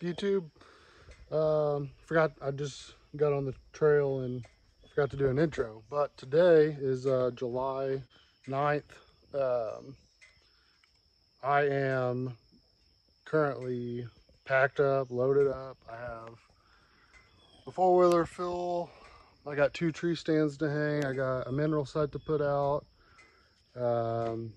YouTube? Um, forgot, I just got on the trail and forgot to do an intro. But today is uh, July 9th. Um, I am currently packed up, loaded up. I have the four-wheeler full. I got two tree stands to hang. I got a mineral site to put out. Um,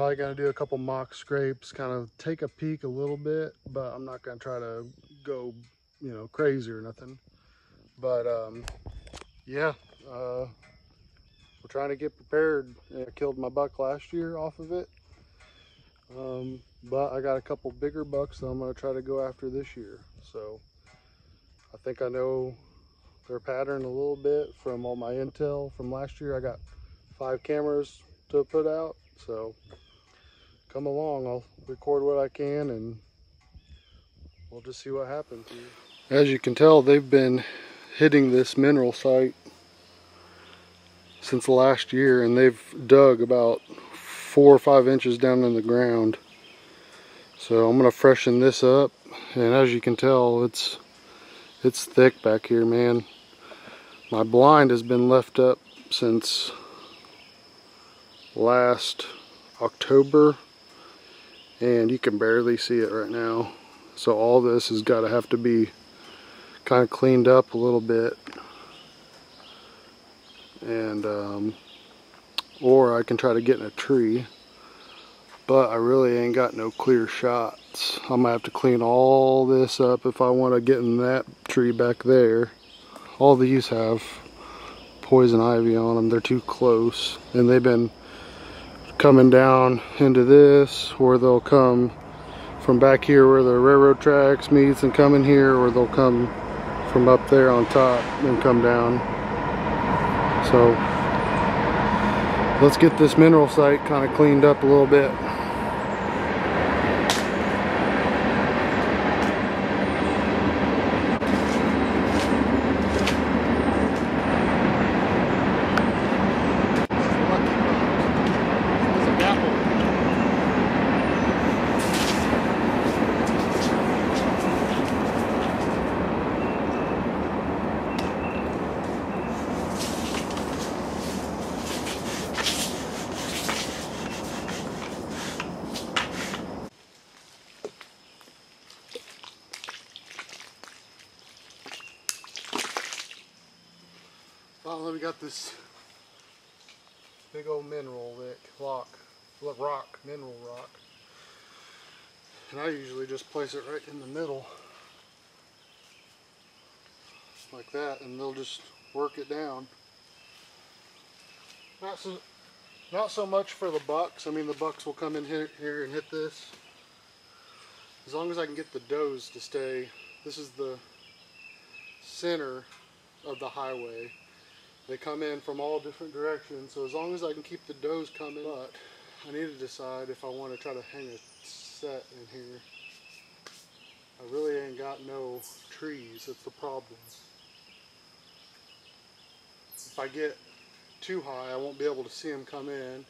Probably gonna do a couple mock scrapes, kind of take a peek a little bit, but I'm not gonna try to go, you know, crazy or nothing. But um, yeah, uh, we're trying to get prepared. I killed my buck last year off of it. Um, but I got a couple bigger bucks that I'm gonna try to go after this year. So I think I know their pattern a little bit from all my intel from last year. I got five cameras to put out. So come along. I'll record what I can and we'll just see what happens. As you can tell, they've been hitting this mineral site since last year and they've dug about four or five inches down in the ground. So I'm gonna freshen this up and as you can tell, it's it's thick back here, man. My blind has been left up since last October and you can barely see it right now. So all this has got to have to be kind of cleaned up a little bit. And um, or I can try to get in a tree but I really ain't got no clear shots. I'm gonna have to clean all this up if I want to get in that tree back there. All these have poison ivy on them they're too close and they've been coming down into this or they'll come from back here where the railroad tracks meets and come in here or they'll come from up there on top and come down. So let's get this mineral site kind of cleaned up a little bit got this big old mineral lick, rock, rock, mineral rock. And I usually just place it right in the middle, like that, and they'll just work it down. Not so, not so much for the bucks. I mean, the bucks will come in here and hit this. As long as I can get the does to stay, this is the center of the highway they come in from all different directions, so as long as I can keep the does coming, but I need to decide if I want to try to hang a set in here. I really ain't got no trees, that's the problem. If I get too high, I won't be able to see them come in.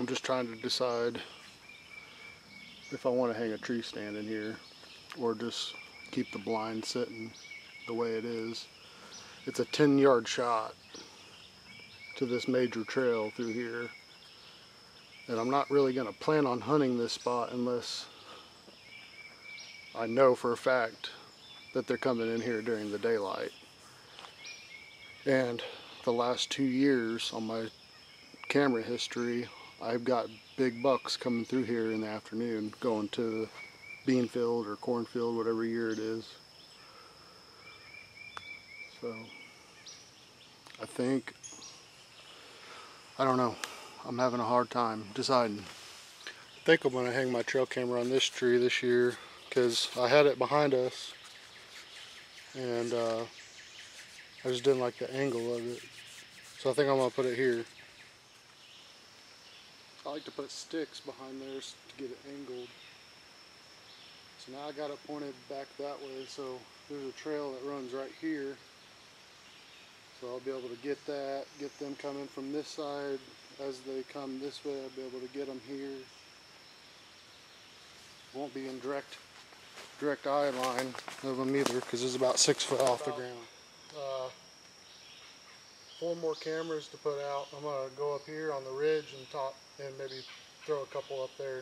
I'm just trying to decide if I want to hang a tree stand in here or just keep the blind sitting the way it is. It's a 10 yard shot to this major trail through here. And I'm not really going to plan on hunting this spot unless I know for a fact that they're coming in here during the daylight. And the last two years on my camera history, I've got big bucks coming through here in the afternoon going to the bean field or cornfield, whatever year it is. So I think, I don't know, I'm having a hard time deciding. I think I'm going to hang my trail camera on this tree this year because I had it behind us and uh, I just didn't like the angle of it. So I think I'm going to put it here. I like to put sticks behind there to get it angled. So now I got it pointed back that way so there's a trail that runs right here. So I'll be able to get that, get them coming from this side as they come this way, I'll be able to get them here. Won't be in direct direct eye line of them either because it's about six foot off the ground. Uh, four more cameras to put out. I'm gonna go up here on the ridge and top and maybe throw a couple up there.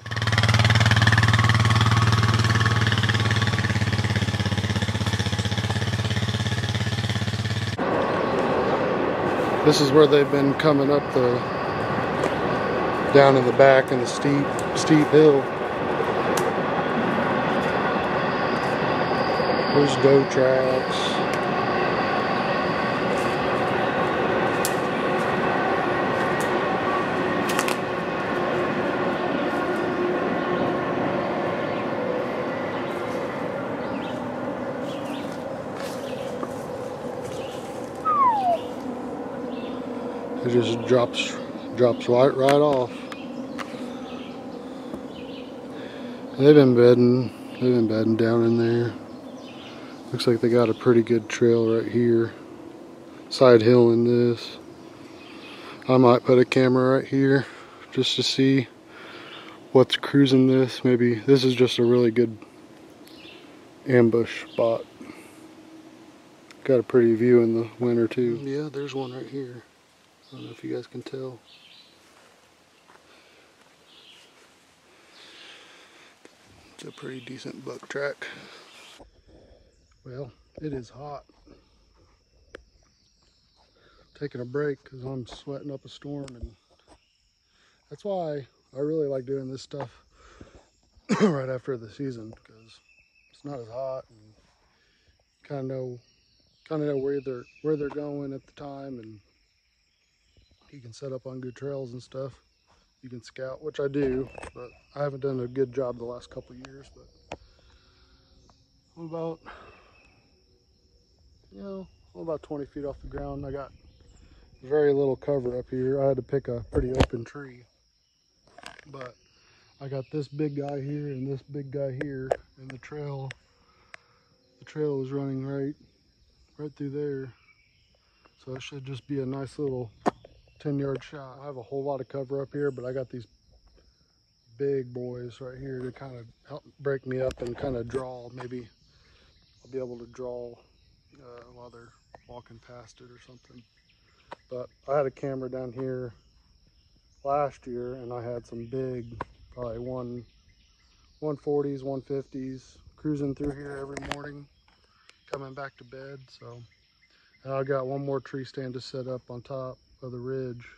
This is where they've been coming up the down in the back in the steep steep hill. There's doe tracks. It just drops drops right right off. They've been bedding they've been bedding down in there. Looks like they got a pretty good trail right here. Side hill in this. I might put a camera right here just to see what's cruising this. Maybe this is just a really good ambush spot. Got a pretty view in the winter too. Yeah, there's one right here. I don't know if you guys can tell. It's a pretty decent buck track. Well, it is hot. Taking a break because I'm sweating up a storm and that's why I really like doing this stuff right after the season because it's not as hot and kind of know kind of know where they're where they're going at the time and you can set up on good trails and stuff. You can scout, which I do, but I haven't done a good job the last couple years. But I'm about, you know, I'm about 20 feet off the ground. I got very little cover up here. I had to pick a pretty open tree, but I got this big guy here and this big guy here, and the trail, the trail is running right, right through there. So it should just be a nice little 10 yard shot. I have a whole lot of cover up here, but I got these big boys right here to kind of help break me up and kind of draw. Maybe I'll be able to draw uh, while they're walking past it or something. But I had a camera down here last year and I had some big, probably one 140s, 150s cruising through here every morning, coming back to bed. So I got one more tree stand to set up on top of the ridge.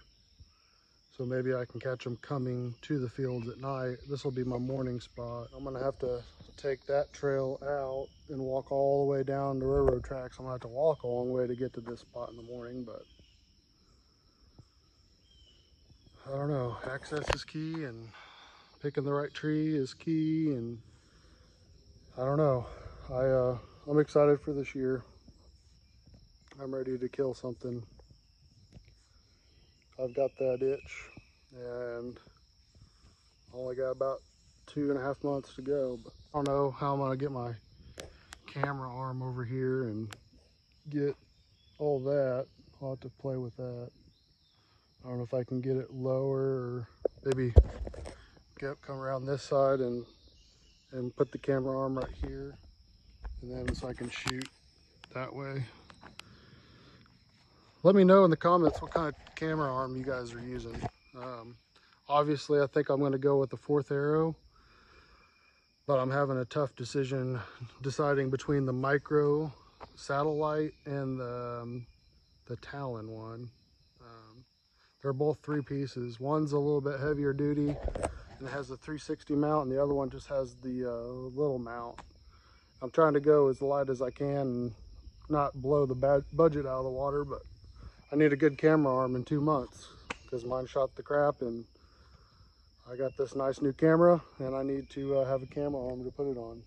So maybe I can catch them coming to the fields at night. This will be my morning spot. I'm gonna have to take that trail out and walk all the way down the railroad tracks. I'm gonna have to walk a long way to get to this spot in the morning, but I don't know. Access is key and picking the right tree is key and I don't know. I uh, I'm excited for this year. I'm ready to kill something. I've got that itch and only got about two and a half months to go. But I don't know how I'm gonna get my camera arm over here and get all that. I'll have to play with that. I don't know if I can get it lower or maybe get come around this side and and put the camera arm right here and then so I can shoot that way let me know in the comments what kind of camera arm you guys are using. Um, obviously, I think I'm going to go with the fourth arrow, but I'm having a tough decision deciding between the micro satellite and the, um, the Talon one. Um, they're both three pieces. One's a little bit heavier duty and it has a 360 mount and the other one just has the uh, little mount. I'm trying to go as light as I can and not blow the budget out of the water, but I need a good camera arm in two months because mine shot the crap and I got this nice new camera and I need to uh, have a camera arm to put it on.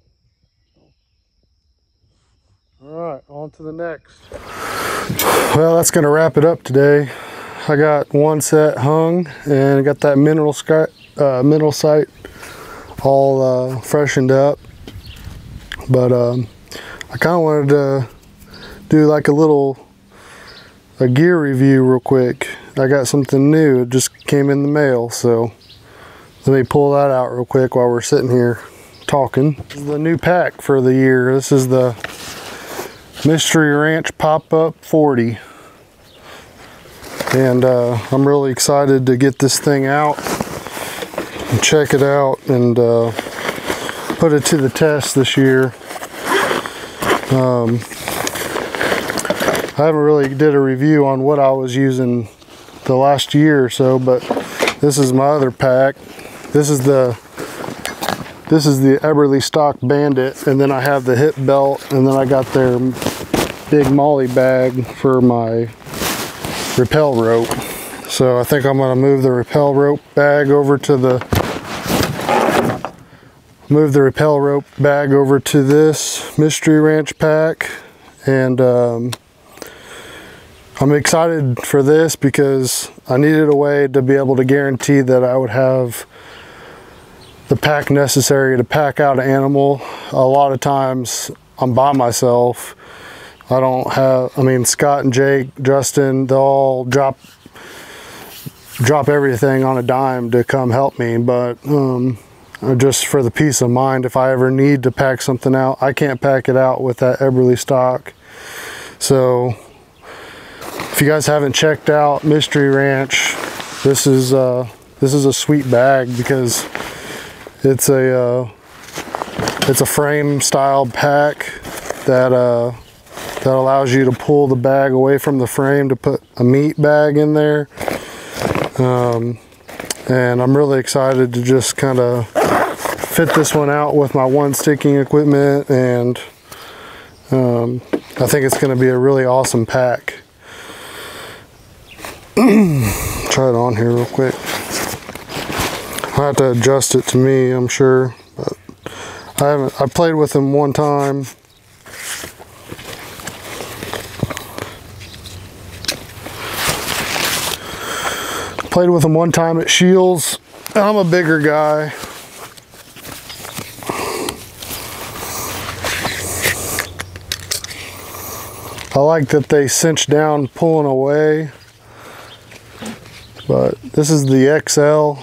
All right, on to the next. Well, that's gonna wrap it up today. I got one set hung and I got that mineral, uh, mineral site all uh, freshened up. But um, I kind of wanted to do like a little a gear review real quick. I got something new. It just came in the mail, so let me pull that out real quick while we're sitting here talking. This is the new pack for the year. This is the Mystery Ranch Pop-Up 40. And uh, I'm really excited to get this thing out and check it out and uh, put it to the test this year. Um, I haven't really did a review on what I was using the last year or so, but this is my other pack. This is the this is the Eberlestock Bandit, and then I have the hip belt, and then I got their big MOLLE bag for my rappel rope. So I think I'm gonna move the rappel rope bag over to the move the rappel rope bag over to this Mystery Ranch pack and um, I'm excited for this because I needed a way to be able to guarantee that I would have the pack necessary to pack out an animal. A lot of times I'm by myself. I don't have, I mean, Scott and Jake, Justin, they'll all drop drop everything on a dime to come help me, but um, just for the peace of mind, if I ever need to pack something out, I can't pack it out with that Eberlestock So if you guys haven't checked out Mystery Ranch, this is uh, this is a sweet bag because it's a uh, it's a frame style pack that uh, that allows you to pull the bag away from the frame to put a meat bag in there. Um, and I'm really excited to just kind of fit this one out with my one sticking equipment and um, I think it's going to be a really awesome pack. Try it on here real quick. I have to adjust it to me, I'm sure. But I haven't. I played with him one time. Played with him one time at Scheels. I'm a bigger guy. I like that they cinch down pulling away. But this is the XL.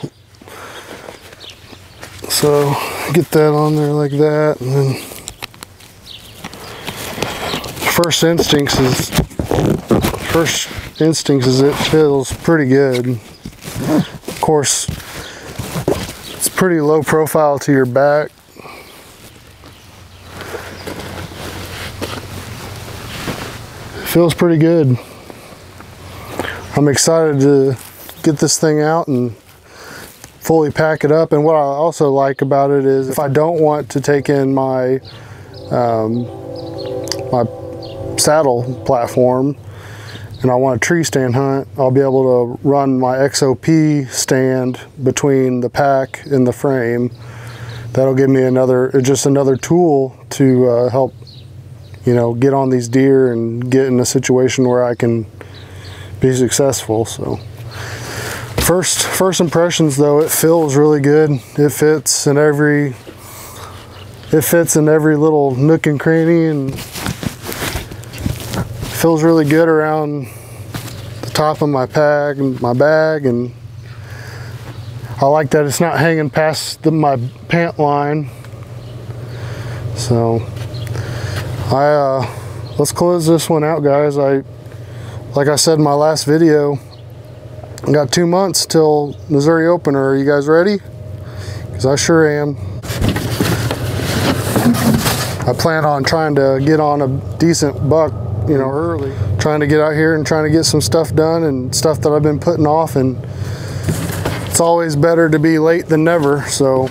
So get that on there like that and then first instincts is first instincts is it feels pretty good. Of course it's pretty low profile to your back. Feels pretty good. I'm excited to get this thing out and fully pack it up. And what I also like about it is if I don't want to take in my um, my saddle platform and I want a tree stand hunt, I'll be able to run my XOP stand between the pack and the frame. That'll give me another, just another tool to uh, help, you know, get on these deer and get in a situation where I can be successful. So first first impressions though it feels really good. It fits in every it fits in every little nook and cranny and feels really good around the top of my pack and my bag and I like that it's not hanging past the, my pant line. So I uh, let's close this one out guys. I like I said in my last video got two months till Missouri opener. Are you guys ready? Because I sure am. I plan on trying to get on a decent buck, you know, early. Trying to get out here and trying to get some stuff done and stuff that I've been putting off. And it's always better to be late than never. So